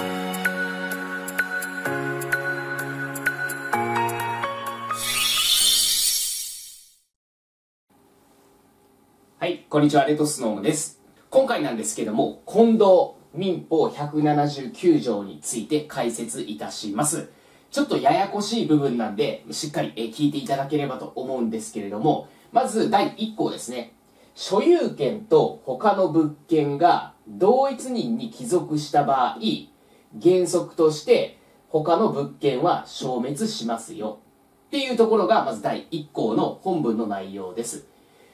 はい、こんにちは、レッドスノームです。今回なんですけども、近藤民法179条について解説いたします。ちょっとややこしい部分なんで、しっかり聞いていただければと思うんですけれども、まず第1項ですね。所有権と他の物件が同一人に帰属した場合、原則として他の物件は消滅しますよ。っていうところが、まず第1項の本文の内容です。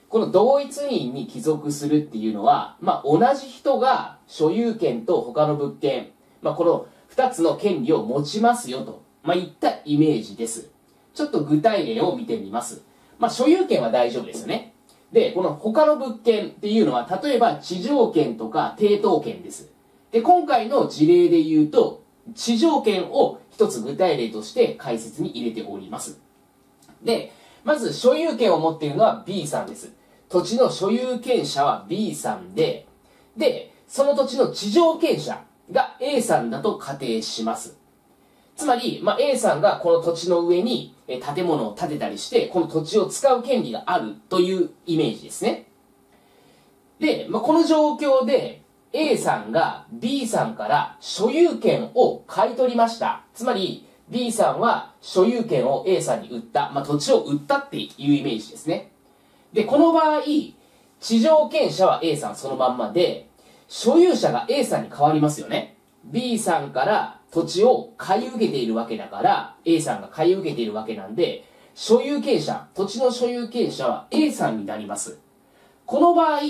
この同一人に帰属するっていうのは、まあ、同じ人が所有権と他の物件、まあ、この2つの権利を持ちますよと、まあ、いったイメージです。ちょっと具体例を見てみます。まあ、所有権は大丈夫ですよね。で、この他の物件っていうのは、例えば地上権とか抵当権です。で、今回の事例で言うと、地上権を一つ具体例として解説に入れております。で、まず所有権を持っているのは B さんです。土地の所有権者は B さんで、で、その土地の地上権者が A さんだと仮定します。つまり、まあ、A さんがこの土地の上に建物を建てたりして、この土地を使う権利があるというイメージですね。で、まあ、この状況で A さんが B さんから所有権を買い取りました。つまり、B さんは所有権を A さんに売った。まあ、土地を売ったっていうイメージですね。で、この場合、地上権者は A さんそのまんまで、所有者が A さんに変わりますよね。B さんから土地を買い受けているわけだから、A さんが買い受けているわけなんで、所有権者、土地の所有権者は A さんになります。この場合、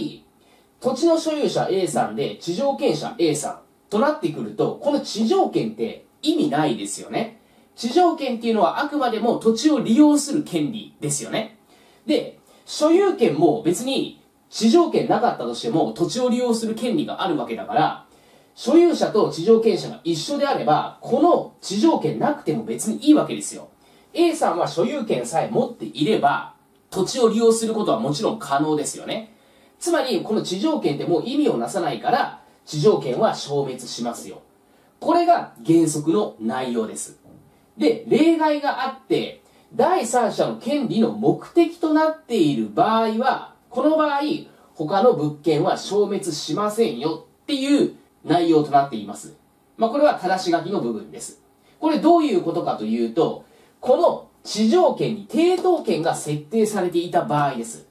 土地の所有者 A さんで地上権者 A さんとなってくると、この地上権って意味ないですよね。地上権っていうのはあくまでも土地を利用する権利ですよね。で、所有権も別に地上権なかったとしても土地を利用する権利があるわけだから、所有者と地上権者が一緒であれば、この地上権なくても別にいいわけですよ。A さんは所有権さえ持っていれば、土地を利用することはもちろん可能ですよね。つまり、この地上権ってもう意味をなさないから、地上権は消滅しますよ。これが原則の内容です。で、例外があって、第三者の権利の目的となっている場合は、この場合、他の物件は消滅しませんよっていう内容となっています。まあ、これは正し書きの部分です。これどういうことかというと、この地上権に抵当権が設定されていた場合です。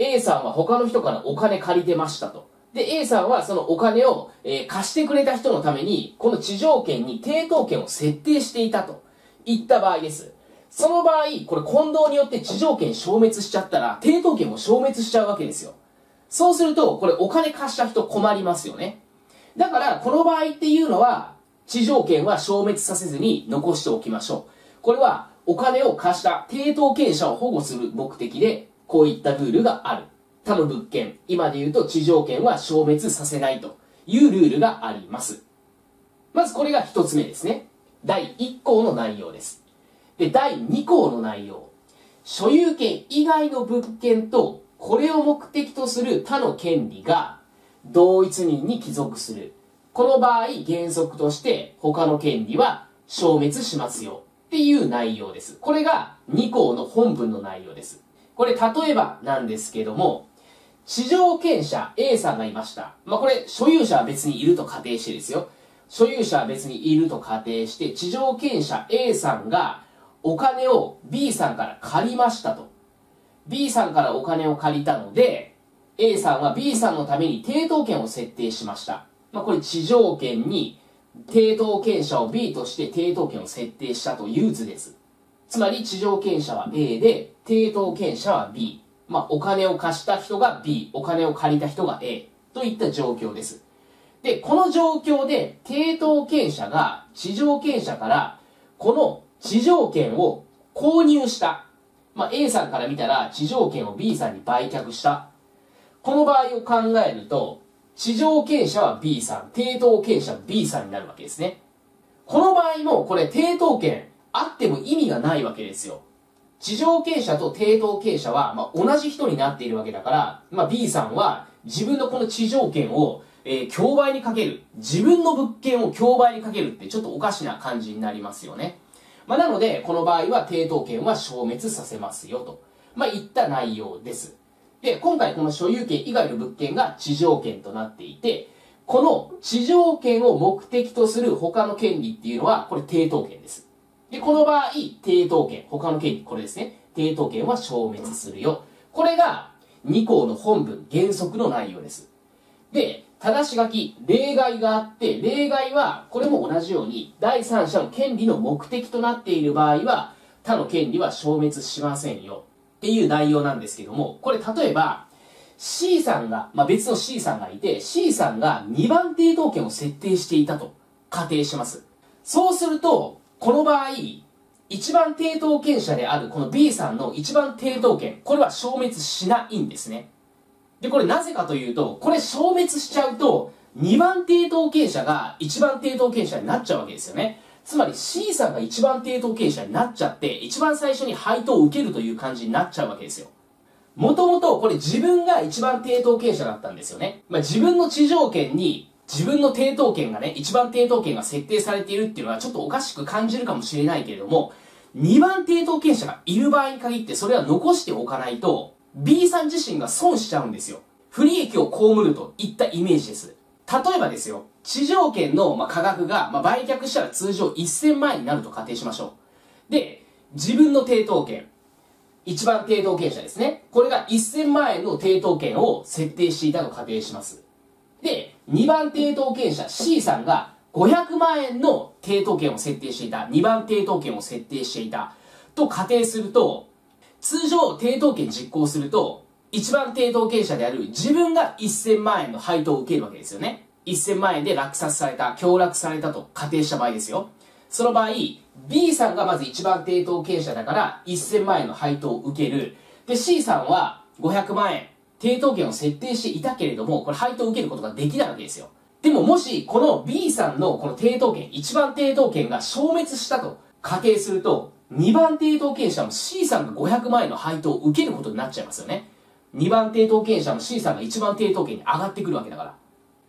A さんは他の人からお金借りてましたと。で、A さんはそのお金を、えー、貸してくれた人のために、この地上権に抵当権を設定していたといった場合です。その場合、これ混同によって地上権消滅しちゃったら、抵当権も消滅しちゃうわけですよ。そうすると、これお金貸した人困りますよね。だから、この場合っていうのは、地上権は消滅させずに残しておきましょう。これは、お金を貸した抵当権者を保護する目的で、こういったルールがある。他の物件、今で言うと地上権は消滅させないというルールがあります。まずこれが一つ目ですね。第1項の内容です。で、第2項の内容。所有権以外の物件と、これを目的とする他の権利が、同一人に帰属する。この場合、原則として他の権利は消滅しますよ。っていう内容です。これが2項の本文の内容です。これ、例えばなんですけども、地上権者 A さんがいました。まあ、これ、所有者は別にいると仮定してですよ。所有者は別にいると仮定して、地上権者 A さんがお金を B さんから借りましたと。B さんからお金を借りたので、A さんは B さんのために抵当権を設定しました。まあ、これ地上権に抵当権者を B として抵当権を設定したという図です。つまり地上権者は A で、抵当権者は B。まあ、お金を貸した人が B、お金を借りた人が A といった状況です。で、この状況で、抵当権者が地上権者から、この地上権を購入した。まあ、A さんから見たら地上権を B さんに売却した。この場合を考えると、地上権者は B さん、抵当権者は B さんになるわけですね。この場合もこれ抵当権あっても意味がないわけですよ。地上権者と抵当権者は、まあ、同じ人になっているわけだから、まあ、B さんは自分のこの地上権をえー、競売にかける。自分の物件を競売にかけるってちょっとおかしな感じになりますよね。まあ、なので、この場合は抵当権は消滅させますよと。まあ、いった内容です。で、今回この所有権以外の物件が地上権となっていて、この地上権を目的とする他の権利っていうのは、これ抵当権です。で、この場合、抵当権、他の権利、これですね。抵当権は消滅するよ。これが2項の本文、原則の内容です。で、正し書き、例外があって、例外は、これも同じように、第三者の権利の目的となっている場合は、他の権利は消滅しませんよ。っていう内容なんですけども、これ例えば、C さんが、まあ、別の C さんがいて、C さんが2番抵当権を設定していたと仮定します。そうすると、この場合、一番抵当権者であるこの B さんの一番抵当権、これは消滅しないんですね。で、これなぜかというと、これ消滅しちゃうと、2番抵当権者が1番抵当権者になっちゃうわけですよね。つまり C さんが1番抵当権者になっちゃって、一番最初に配当を受けるという感じになっちゃうわけですよ。もともとこれ自分が一番抵当権者だったんですよね。まあ、自分の地上権に自分の抵当権がね、一番抵当権が設定されているっていうのはちょっとおかしく感じるかもしれないけれども、2番抵当権者がいる場合に限ってそれは残しておかないと、B さん自身が損しちゃうんですよ。不利益を被るといったイメージです。例えばですよ、地上権のま価格がま売却したら通常1000万円になると仮定しましょう。で、自分の抵当権、一番抵当権者ですね。これが1000万円の抵当権を設定していたと仮定します。で、2番抵当権者 C さんが500万円の抵当権を設定していた、2番抵当権を設定していたと仮定すると、通常抵当権実行すると、一番抵当権者である自分が1000万円の配当を受けるわけですよね。1000万円で落札された、強落されたと仮定した場合ですよ。その場合、B さんがまず一番抵当権者だから1000万円の配当を受ける。で、C さんは500万円、抵当権を設定していたけれども、これ配当を受けることができないわけですよ。でももし、この B さんのこの抵当権、一番抵当権が消滅したと仮定すると、2番抵当権者の C さんが500万円の配当を受けることになっちゃいますよね。2番抵当権者の C さんが1番抵当権に上がってくるわけだから。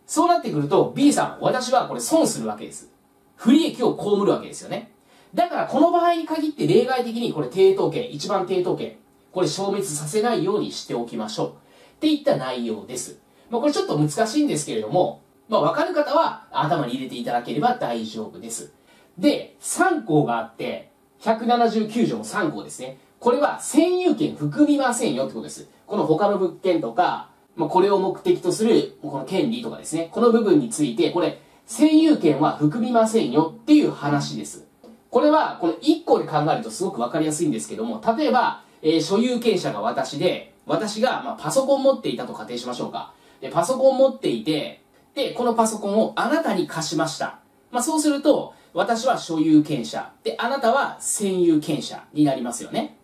そうなってくると B さん、私はこれ損するわけです。不利益を被るわけですよね。だからこの場合に限って例外的にこれ抵当権、1番抵当権、これ消滅させないようにしておきましょう。っていった内容です。まあこれちょっと難しいんですけれども、まあわかる方は頭に入れていただければ大丈夫です。で、3項があって、179条の3項ですね。これは占有権含みませんよってことです。この他の物件とか、まあ、これを目的とする、この権利とかですね、この部分について、これ、占有権は含みませんよっていう話です。これは、この1個で考えるとすごくわかりやすいんですけども、例えば、えー、所有権者が私で、私が、まあ、パソコン持っていたと仮定しましょうか。で、パソコン持っていて、で、このパソコンをあなたに貸しました。まあ、そうすると、私は所有権者。で、あなたは占有権者になりますよね。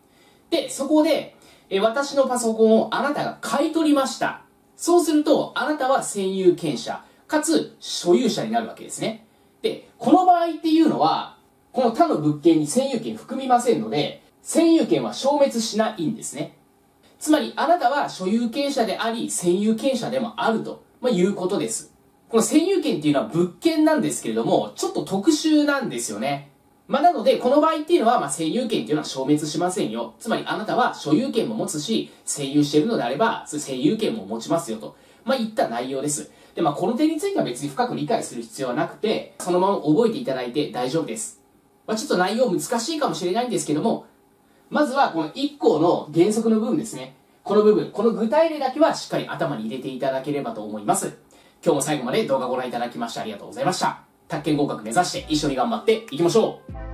で、そこで、え私のパソコンをあなたが買い取りました。そうすると、あなたは占有権者、かつ所有者になるわけですね。で、この場合っていうのは、この他の物件に占有権含みませんので、占有権は消滅しないんですね。つまり、あなたは所有権者であり、占有権者でもあると、まあ、いうことです。この占有権っていうのは物件なんですけれども、ちょっと特殊なんですよね。まあ、なので、この場合っていうのは、まあ、占有権っていうのは消滅しませんよ。つまり、あなたは所有権も持つし、占有しているのであれば、占有権も持ちますよと。まあ、いった内容です。で、まあ、この点については別に深く理解する必要はなくて、そのまま覚えていただいて大丈夫です。まあ、ちょっと内容難しいかもしれないんですけども、まずはこの1項の原則の部分ですね。この部分、この具体例だけはしっかり頭に入れていただければと思います。今日も最後まで動画ご覧いただきましてありがとうございました。宅建合格目指して一緒に頑張っていきましょう